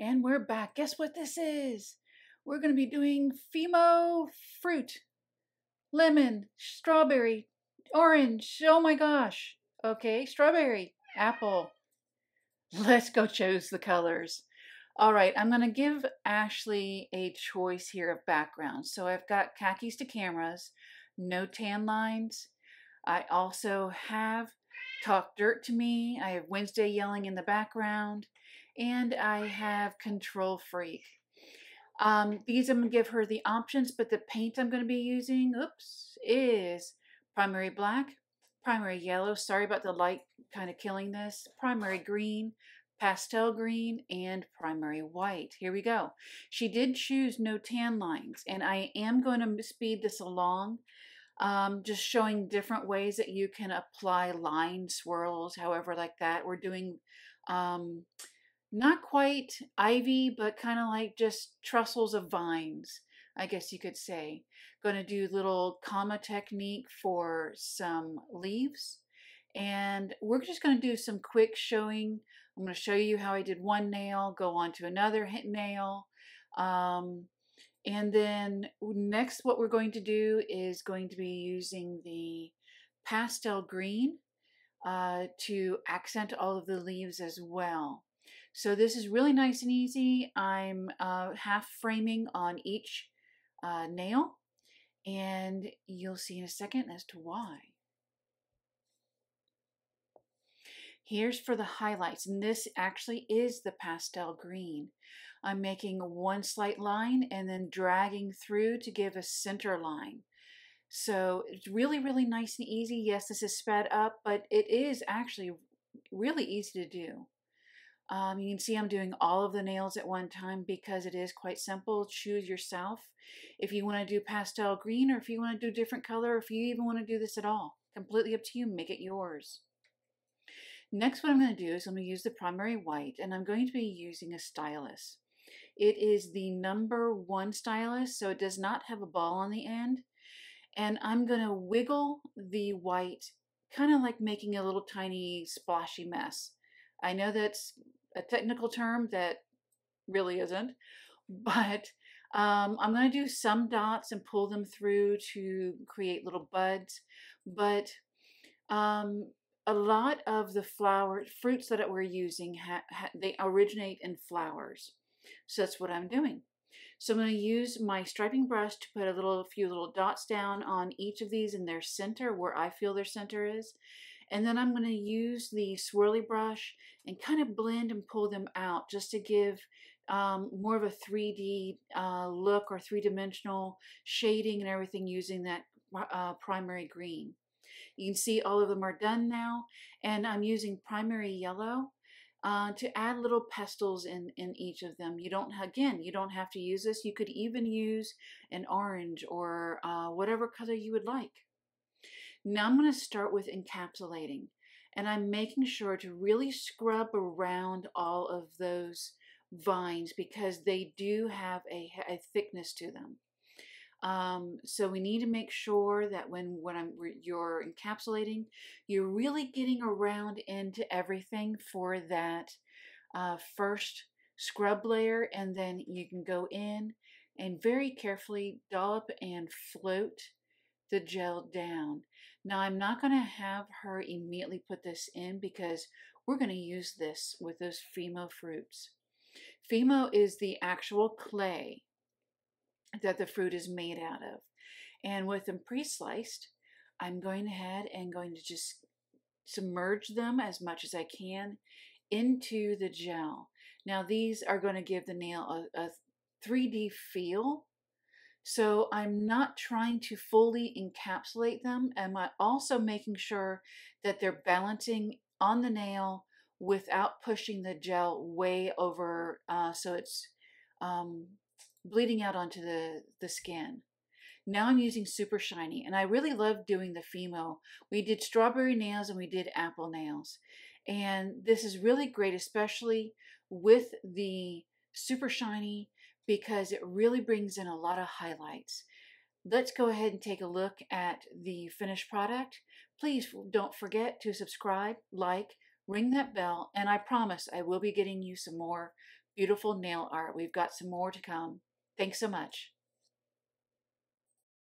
And we're back. Guess what this is? We're going to be doing Fimo fruit, lemon, strawberry, orange. Oh my gosh. Okay, strawberry, apple. Let's go choose the colors. All right, I'm going to give Ashley a choice here of backgrounds. So I've got khakis to cameras, no tan lines. I also have Talk Dirt to Me. I have Wednesday yelling in the background. And I have Control Freak. Um, these I'm going to give her the options, but the paint I'm going to be using, oops, is primary black, primary yellow. Sorry about the light kind of killing this. Primary green, pastel green, and primary white. Here we go. She did choose no tan lines, and I am going to speed this along um, just showing different ways that you can apply line swirls, however, like that. We're doing um, not quite ivy, but kind of like just trussels of vines, I guess you could say. Going to do little comma technique for some leaves. And we're just going to do some quick showing. I'm going to show you how I did one nail, go on to another hit nail. Um, and then next what we're going to do is going to be using the pastel green uh, to accent all of the leaves as well. So this is really nice and easy. I'm uh, half framing on each uh, nail and you'll see in a second as to why. Here's for the highlights, and this actually is the pastel green. I'm making one slight line and then dragging through to give a center line. So it's really, really nice and easy. Yes, this is sped up, but it is actually really easy to do. Um, you can see I'm doing all of the nails at one time because it is quite simple. Choose yourself if you want to do pastel green or if you want to do different color, or if you even want to do this at all. Completely up to you. Make it yours. Next, what I'm going to do is I'm going to use the primary white and I'm going to be using a stylus. It is the number one stylus, so it does not have a ball on the end. And I'm going to wiggle the white, kind of like making a little tiny splashy mess. I know that's a technical term that really isn't, but um, I'm going to do some dots and pull them through to create little buds. But um, a lot of the flower fruits that we're using, ha, ha, they originate in flowers. So that's what I'm doing. So I'm going to use my striping brush to put a little, a few little dots down on each of these in their center, where I feel their center is. And then I'm going to use the swirly brush and kind of blend and pull them out just to give um, more of a 3D uh, look or three-dimensional shading and everything using that uh, primary green. You can see all of them are done now and I'm using primary yellow uh, to add little pestles in, in each of them. You don't, again, you don't have to use this. You could even use an orange or uh, whatever color you would like. Now I'm going to start with encapsulating and I'm making sure to really scrub around all of those vines because they do have a, a thickness to them. Um, so we need to make sure that when when I'm you're encapsulating, you're really getting around into everything for that uh, first scrub layer, and then you can go in and very carefully dollop and float the gel down. Now I'm not going to have her immediately put this in because we're going to use this with those Fimo fruits. Fimo is the actual clay that the fruit is made out of. And with them pre-sliced, I'm going ahead and going to just submerge them as much as I can into the gel. Now these are going to give the nail a, a 3D feel. So I'm not trying to fully encapsulate them. Am I also making sure that they're balancing on the nail without pushing the gel way over uh, so it's um, bleeding out onto the, the skin. Now I'm using Super Shiny, and I really love doing the Fimo. We did strawberry nails and we did apple nails. And this is really great, especially with the Super Shiny, because it really brings in a lot of highlights. Let's go ahead and take a look at the finished product. Please don't forget to subscribe, like, ring that bell, and I promise I will be getting you some more beautiful nail art. We've got some more to come. Thanks so much.